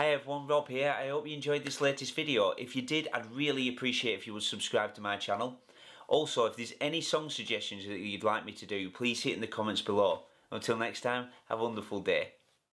Hi everyone, Rob here. I hope you enjoyed this latest video. If you did, I'd really appreciate if you would subscribe to my channel. Also, if there's any song suggestions that you'd like me to do, please hit in the comments below. Until next time, have a wonderful day.